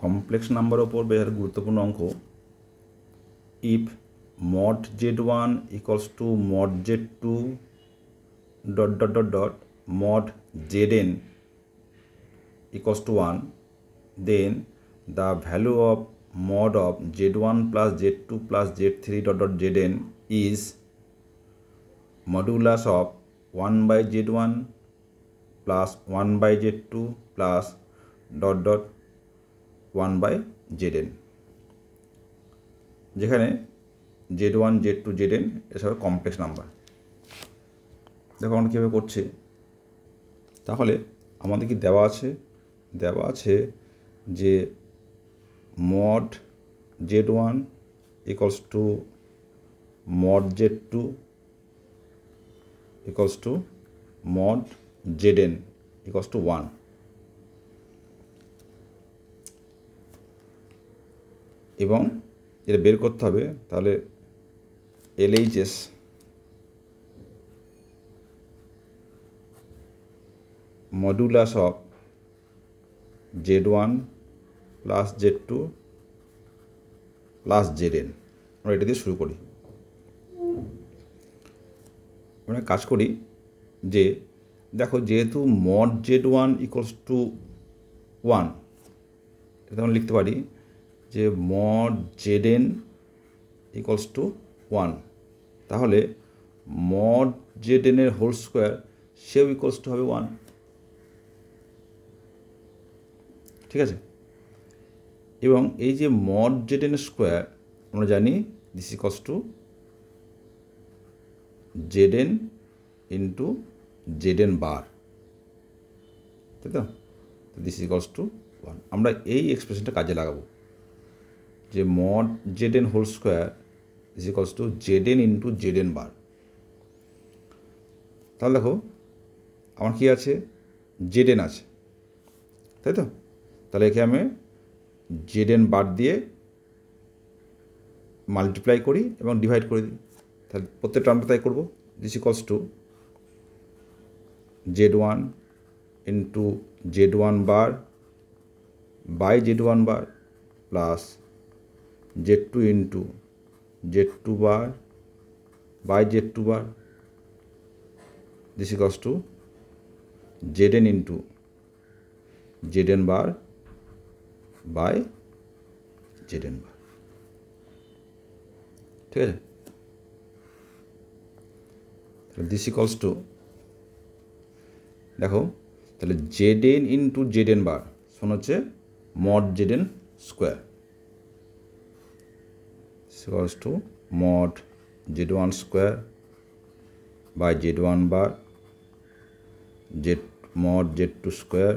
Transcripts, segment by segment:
Complex নাম্বারও পড়বে আর গুরুত্বপূর্ণ অঙ্ক। If mod z one equals to mod z two dot dot dot dot mod z n equals to one then the value of mod of z one plus z two plus z three dot dot z n is modulus of one by z one plus one by z two plus dot dot 1 z n যেখানে z one z two z n এসব complex number দেখো আমরা কীভাবে করছে। তাহলে আমাদের কি দেওয়া আছে? দেওয়া আছে যে mod z one equals to mod z two equals to mod z n equals to one এবং এটা বের করতে হবে, তাহলে LHS modulus of z one plus z two plus z n আমরা এটা দিয়ে শুরু করি। আমরা কাজ করি যে, দেখো যেহেতু mod z one equals to one এটা আমরা লিখতে পারি। যে mod z n equals to one তাহলে মড জেড এনের হোল স্কোয়ার সেও ইকুয়ালস টু হবে ওয়ান ঠিক আছে? এবং এই যে মড জেড এন স্কোয়ার আমরা জানি this equals to z n into z n bar. তাই তো? দিস ইকস টু ওয়ান আমরা এই এক্সপ্রেশনটা কাজে লাগাবো। যে mod z n whole square this equals to z n into z n bar. তাহলে দেখো, আমার কি আছে? জেড এন আছে। তাই তো? তাহলে একে আমি জেড এন বার দিয়ে মাল্টিপ্লাই করি এবং ডিভাইড করে দিই। তাহলে প্রত্যেক আমরা তাই করব। This equals to z one into z one bar by z one bar plus z two into z two bar by z two bar this equals to z n into z n bar by z n bar ঠিক আছে? This equals to দেখো, তাহলে z n into z n bar শোন হচ্ছে mod z n square square by z one bar z mod z two square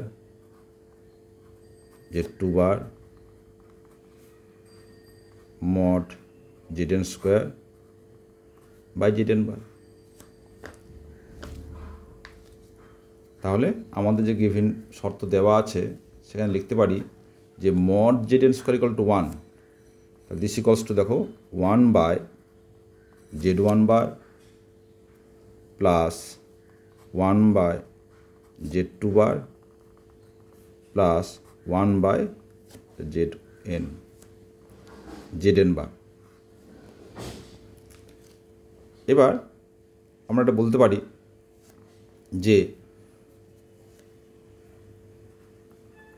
z two bar mod z n square by z n bar তাহলে আমাদের যে given শর্ত দেওয়া আছে, সেখানে লিখতে পারি যে mod z n square equal to one this equals to দেখো one by z one bar plus one by z two bar plus one by z n z n bar এবার আমরা এটা বলতে পারি যে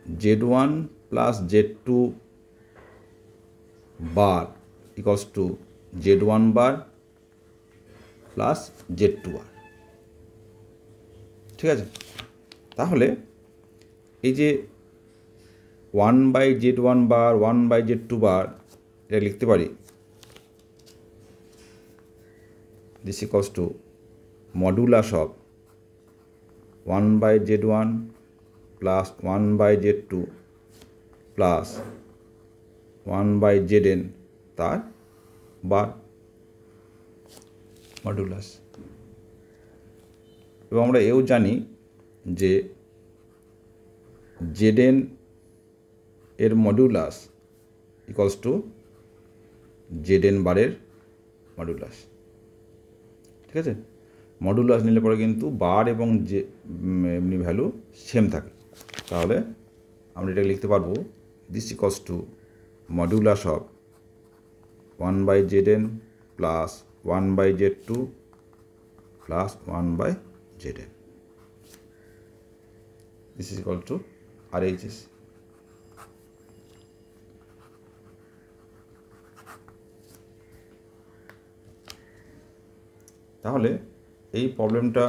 z one plus z two bar equals to z one bar plus z two bar ঠিক আছে? তাহলে এই যে one by z one bar one by z two bar এটা লিখতে পারি। This equals to modulus of one by Z one plus one by Z two plus one by Z N তার bar modulus. এবং আমরা এও জানি যে Z N এর modulus equals to z n বারের মডিউলাস ঠিক আছে? মডুলাস নিলে পরে কিন্তু বার এবং যে এমনি ভ্যালু সেম থাকে। তাহলে আমরা এটা লিখতে পারব this equals to modulus of one by z n plus one by z two plus one by z n this is equal to RHS. তাহলে এই প্রবলেমটা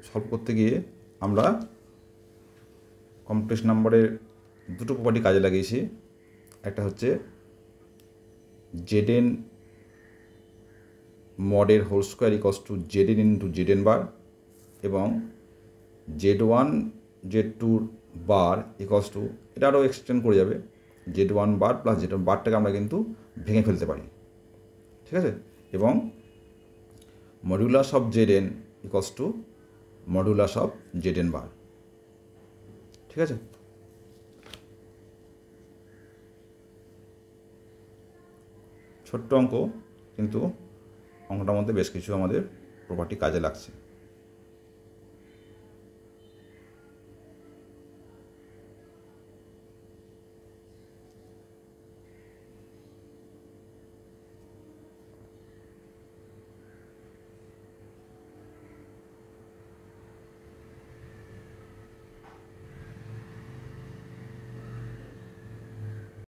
সলভ করতে গিয়ে আমরা কমপ্লেক্স নাম্বারের দুটো প্রপার্টি কাজে লাগিয়েছি। একটা হচ্ছে Zn মডের whole square equals to z n into z n bar এবং জেড ওয়ান জেড টুর বার ইকস টু এটা আরও এক্সটেন্ড করে যাবে z one bar plus z বারটাকে আমরা কিন্তু ভেঙে ফেলতে পারি, ঠিক আছে? এবং modulus of z n equals to modulus of z n bar ঠিক আছে? ছোট্ট অঙ্ক কিন্তু অঙ্কটার মধ্যে বেশ কিছু আমাদের প্রপার্টি কাজে লাগছে।